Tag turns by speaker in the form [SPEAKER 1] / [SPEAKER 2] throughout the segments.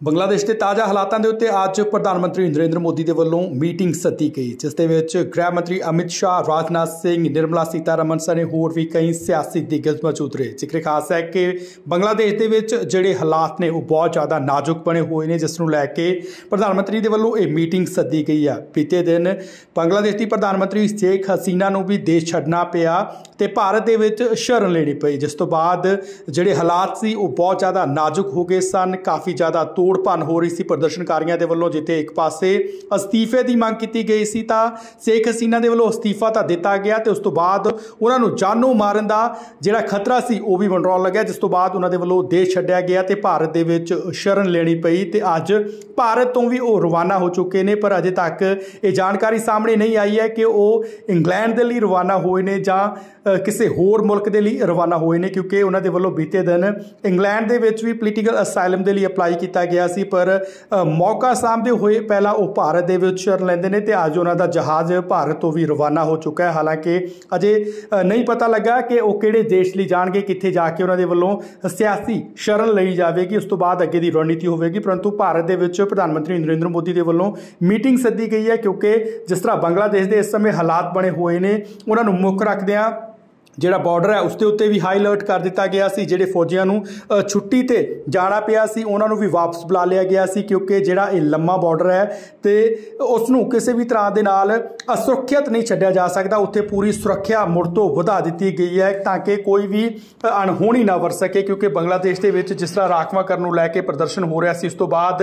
[SPEAKER 1] ਬੰਗਲਾਦੇਸ਼ ਦੇ ਤਾਜ਼ਾ ਹਾਲਾਤਾਂ ਦੇ ਉੱਤੇ ਅੱਜ ਪ੍ਰਧਾਨ ਮੰਤਰੀ ਨਰਿੰਦਰ ਮੋਦੀ ਦੇ ਵੱਲੋਂ ਮੀਟਿੰਗ ਸੱਦੀ ਗਈ, ਜਿਸ ਦੇ ਵਿੱਚ ਗ੍ਰਹਿ ਮੰਤਰੀ ਅਮਿਤ ਸ਼ਾਹ, ਰਾਜਨਾਥ ਸਿੰਘ, ਨਿਰਮਲਾ ਸੀਤਾਰਮਨ ਸਣੇ ਹੋਰ ਵੀ ਕਈ ਸਿਆਸੀ ਦਿਗਜ ਮੌਜੂਦ ਰਹੇ। ਜ਼ਿਕਰ ਖਾਸ ਹੈ ਕਿ ਬੰਗਲਾਦੇਸ਼ ਦੇ ਵਿੱਚ ਜਿਹੜੇ ਹਾਲਾਤ ਨੇ, ਉਹ ਬਹੁਤ ਜ਼ਿਆਦਾ ਨਾਜ਼ੁਕ ਬਣੇ ਹੋਏ ਨੇ, ਜਿਸ ਨੂੰ ਲੈ ਕੇ ਪ੍ਰਧਾਨ ਮੰਤਰੀ ਦੇ ਵੱਲੋਂ ਇਹ ਮੀਟਿੰਗ ਸੱਦੀ ਗਈ ਆ। ਬੀਤੇ ਦਿਨ ਬੰਗਲਾਦੇਸ਼ ਦੀ ਪ੍ਰਧਾਨ ਮੰਤਰੀ ਸ਼ੇਖ ਹਸੀਨਾ ਨੂੰ ਵੀ ਦੇਸ਼ ਛੱਡਣਾ ਪਿਆ ਤੇ ਭਾਰਤ ਦੇ ਵਿੱਚ ਸ਼ਰਨ ਲੈਣੀ ਪਈ, ਜਿਸ ਤੋਂ ਬਾਅਦ ਜਿਹੜੇ ਹਾਲਾਤ ਸੀ, ਉਹ ਬਹੁਤ ਜ਼ਿਆਦਾ ਨਾਜ਼ੁਕ ਹੋ ਗਏ ਸਨ, ਕਾਫੀ ਜ਼ਿਆਦਾ ਤੋੜ ਭੰਨ ਹੋ ਰਹੀ ਸੀ ਪ੍ਰਦਰਸ਼ਨਕਾਰੀਆਂ ਦੇ ਵੱਲੋਂ, ਜਿੱਥੇ ਇੱਕ ਪਾਸੇ ਅਸਤੀਫੇ ਦੀ ਮੰਗ ਕੀਤੀ ਗਈ ਸੀ ਤਾਂ ਸ਼ੇਖ ਹਸੀਨਾ ਦੇ ਵੱਲੋਂ ਅਸਤੀਫਾ ਤਾਂ ਦਿੱਤਾ ਗਿਆ ਤੇ ਉਸ ਤੋਂ ਬਾਅਦ ਉਹਨਾਂ ਨੂੰ ਜਾਨੋਂ ਮਾਰਨ ਦਾ ਜਿਹੜਾ ਖਤਰਾ ਸੀ, ਉਹ ਵੀ ਮੰਡਰਾਉਣ ਲੱਗਿਆ, ਜਿਸ ਤੋਂ ਬਾਅਦ ਉਹਨਾਂ ਦੇ ਵੱਲੋਂ ਦੇਸ਼ ਛੱਡਿਆ ਗਿਆ ਤੇ ਭਾਰਤ ਦੇ ਵਿੱਚ ਸ਼ਰਨ ਲੈਣੀ ਪਈ ਤੇ ਅੱਜ ਭਾਰਤ ਤੋਂ ਵੀ ਉਹ ਰਵਾਨਾ ਹੋ ਚੁੱਕੇ ਨੇ, ਪਰ ਅਜੇ ਤੱਕ ਇਹ ਜਾਣਕਾਰੀ ਸਾਹਮਣੇ ਨਹੀਂ ਆਈ ਹੈ ਕਿ ਉਹ ਇੰਗਲੈਂਡ ਦੇ ਲਈ ਰਵਾਨਾ ਹੋਏ ਨੇ ਜਾਂ ਕਿਸੇ ਹੋਰ ਮੁਲਕ ਦੇ ਲਈ ਰਵਾਨਾ ਹੋਏ ਨੇ, ਕਿਉਂਕਿ ਉਹਨਾਂ ਦੇ ਵੱਲੋਂ ਬੀਤੇ ਦਿਨ ਇੰਗਲੈਂਡ ਦੇ ਵਿੱਚ ਵੀ ਪੋਲੀਟੀਕਲ ਅਸਾਈਲਮ ਦੇ ਲਈ ਅਪਲਾਈ ਕੀਤਾ ਗਿਆ ਸੀ, ਪਰ ਮੌਕਾ ਸਾਹਮਣੇ ਹੋਏ ਪਹਿਲਾਂ ਉਹ ਭਾਰਤ ਦੇ ਵਿੱਚ ਸ਼ਰਨ ਲੈਂਦੇ ਨੇ ਤੇ ਅੱਜ ਉਹਨਾਂ ਦਾ ਜਹਾਜ਼ ਭਾਰਤ ਤੋਂ ਵੀ ਰਵਾਨਾ ਹੋ ਚੁੱਕਾ ਹੈ। ਹਾਲਾਂਕਿ ਅਜੇ ਨਹੀਂ ਪਤਾ ਲੱਗਾ ਕਿ ਉਹ ਕਿਹੜੇ ਦੇਸ਼ ਲਈ ਜਾਣਗੇ, ਕਿੱਥੇ ਜਾ ਕੇ ਉਹਨਾਂ ਦੇ ਵੱਲੋਂ ਸਿਆਸੀ ਸ਼ਰਨ ਲਈ ਜਾਵੇਗੀ, ਉਸ ਤੋਂ ਬਾਅਦ ਅੱਗੇ ਦੀ ਰਣਨੀਤੀ ਹੋਵੇਗੀ। ਪਰੰਤੂ ਭਾਰਤ ਦੇ ਵਿੱਚ ਪ੍ਰਧਾਨ ਮੰਤਰੀ ਨਰਿੰਦਰ ਮੋਦੀ ਦੇ ਵੱਲੋਂ ਮੀਟਿੰਗ ਸੱਦੀ ਗਈ ਹੈ, ਕਿਉਂਕਿ ਜਿਸ ਤਰ੍ਹਾਂ ਬੰਗਲਾਦੇਸ਼ ਦੇ ਇਸ ਸਮੇਂ ਹਾਲਾਤ ਬਣੇ ਹੋਏ ਨੇ, ਉਹਨਾਂ ਨੂੰ ਮੁੱਖ ਰੱਖਦਿਆਂ ਜਿਹੜਾ ਬਾਰਡਰ ਹੈ ਉਸ ਦੇ ਉੱਤੇ ਵੀ ਹਾਈ ਅਲਰਟ ਕਰ ਦਿੱਤਾ ਗਿਆ ਸੀ, ਜਿਹੜੇ ਫੌਜੀਆਂ ਨੂੰ ਛੁੱਟੀ ਤੇ ਜਾਣਾ ਪਿਆ ਸੀ, ਉਹਨਾਂ ਨੂੰ ਵੀ ਵਾਪਸ ਬੁਲਾ ਲਿਆ ਗਿਆ ਸੀ, ਕਿਉਂਕਿ ਜਿਹੜਾ ਇਹ ਲੰਮਾ ਬਾਰਡਰ ਹੈ ਤੇ ਉਸ ਨੂੰ ਕਿਸੇ ਵੀ ਤਰ੍ਹਾਂ ਦੇ ਨਾਲ ਅਸੁਰੱਖਿਅਤ ਨਹੀਂ ਛੱਡਿਆ ਜਾ ਸਕਦਾ, ਉੱਥੇ ਪੂਰੀ ਸੁਰੱਖਿਆ ਮੁੜ ਤੋਂ ਵਧਾ ਦਿੱਤੀ ਗਈ ਹੈ, ਤਾਂ ਕਿ ਕੋਈ ਵੀ ਅਣਹੋਣੀ ਨਾ ਵਰ ਸਕੇ, ਕਿਉਂਕਿ ਬੰਗਲਾਦੇਸ਼ ਦੇ ਵਿੱਚ ਜਿਸ ਤਰ੍ਹਾਂ ਰਾਖਵਾ ਕਰਨ ਨੂੰ ਲੈ ਕੇ ਪ੍ਰਦਰਸ਼ਨ ਹੋ ਰਿਹਾ ਸੀ, ਉਸ ਤੋਂ ਬਾਅਦ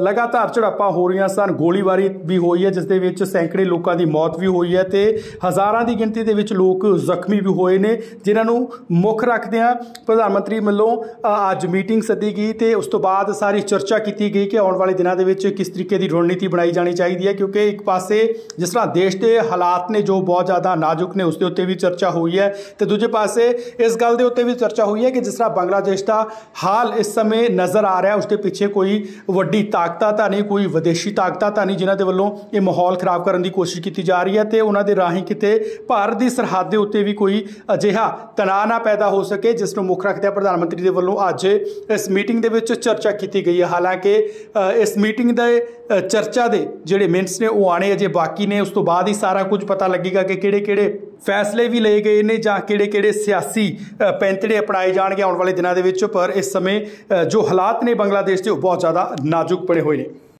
[SPEAKER 1] ਲਗਾਤਾਰ ਝੜਪਾਂ ਹੋ ਰਹੀਆਂ ਸਨ, ਗੋਲੀਬਾਰੀ ਵੀ ਹੋਈ ਹੈ, ਜਿਸ ਦੇ ਵਿੱਚ ਸੈਂਕੜੇ ਲੋਕਾਂ ਦੀ ਮੌਤ ਵੀ ਹੋਈ ਹੈ ਤੇ ਹਜ਼ਾਰਾਂ ਦੀ ਗਿਣਤੀ ਦੇ ਵਿੱਚ ਲੋਕ ਜ਼ਖਮੀ ਵੀ ਹੋਏ ਨੇ, ਜਿਨ੍ਹਾਂ ਨੂੰ ਮੁੱਖ ਰੱਖਦਿਆਂ ਪ੍ਰਧਾਨ ਮੰਤਰੀ ਵੱਲੋਂ ਅੱਜ ਮੀਟਿੰਗ ਸੱਦੀ ਗਈ ਤੇ ਉਸ ਤੋਂ ਬਾਅਦ ਸਾਰੀ ਚਰਚਾ ਕੀਤੀ ਗਈ ਕਿ ਆਉਣ ਵਾਲੇ ਦਿਨਾਂ ਦੇ ਵਿੱਚ ਕਿਸ ਤਰੀਕੇ ਦੀ ਰਣਨੀਤੀ ਬਣਾਈ ਜਾਣੀ ਚਾਹੀਦੀ ਹੈ, ਕਿਉਂਕਿ ਇੱਕ ਪਾਸੇ ਜਿਸ ਤਰ੍ਹਾਂ ਦੇਸ਼ ਦੇ ਹਾਲਾਤ ਨੇ ਜੋ ਬਹੁਤ ਜ਼ਿਆਦਾ ਨਾਜ਼ੁਕ ਨੇ, ਉਸ ਦੇ ਉੱਤੇ ਵੀ ਚਰਚਾ ਹੋਈ ਹੈ ਤੇ ਦੂਜੇ ਪਾਸੇ ਇਸ ਗੱਲ ਦੇ ਉੱਤੇ ਵੀ ਚਰਚਾ ਹੋਈ ਹੈ ਕਿ ਜਿਸ ਤਰ੍ਹਾਂ ਬੰਗਲਾਦੇਸ਼ ਦਾ ਹਾਲ ਇਸ ਸਮੇਂ ਨਜ਼ਰ ਆ ਰਿਹਾ, ਉਸ ਦੇ ਪਿੱਛੇ ਕੋਈ ਵੱਡੀ ਤਾਕਤਾਂ ਤਾਂ ਨਹੀਂ, ਕੋਈ ਵਿਦੇਸ਼ੀ ਤਾਕਤਾਂ ਤਾਂ ਨਹੀਂ, ਜਿਨ੍ਹਾਂ ਦੇ ਵੱਲੋਂ ਇਹ ਮਾਹੌਲ ਖਰਾਬ ਕਰਨ ਦੀ ਕੋਸ਼ਿਸ਼ ਕੀਤੀ ਜਾ ਰਹੀ ਹੈ ਤੇ ਉਹਨਾਂ ਦੇ ਰਾਹੀਂ ਕਿਤੇ ਭਾਰਤ ਦੀ ਸਰਹੱਦ ਦੇ ਉੱਤੇ ਵੀ ਕੋਈ ਅਜਿਹਾ ਤਣਾਅ ਨਾ ਪੈਦਾ ਹੋ ਸਕੇ, ਜਿਸ ਨੂੰ ਮੁੱਖ ਰੱਖਦਿਆਂ ਪ੍ਰਧਾਨ ਮੰਤਰੀ ਦੇ ਵੱਲੋਂ ਅੱਜ ਇਸ ਮੀਟਿੰਗ ਦੇ ਵਿੱਚ ਚਰਚਾ ਕੀਤੀ ਗਈ ਹੈ। ਹਾਲਾਂਕਿ ਇਸ ਮੀਟਿੰਗ ਦੇ ਚਰਚਾ ਦੇ ਜਿਹੜੇ ਮਿੰਟਸ ਨੇ, ਉਹ ਆਣੇ ਅਜੇ ਬਾਕੀ ਨੇ। ਉਸ ਤੋਂ ਬਾਅਦ ਹੀ ਸਾਰਾ ਕੁਝ ਪਤਾ ਲੱਗੇਗਾ ਕਿ ਕਿਹੜੇ-ਕਿਹੜੇ ਫੈਸਲੇ ਵੀ ਲਏ ਗਏ ਨੇ ਜਾਂ ਕਿਹੜੇ-ਕਿਹੜੇ ਸਿਆਸੀ ਪੈਂਤੜੇ ਅਪਣਾਏ ਜਾਣਗੇ ਆਉਣ ਵਾਲੇ ਦਿਨਾਂ ਦੇ ਵਿੱਚ। ਪਰ ਇਸ ਸਮੇਂ ਜੋ ਹਾਲਾਤ ਨੇ ਬੰਗਲਾਦੇਸ਼ ਦੇ, ਉਹ ਬਹੁਤ ਜ਼ਿਆਦਾ ਨਾਜ਼ੁਕ ਬਣੇ ਹੋਏ ਨੇ।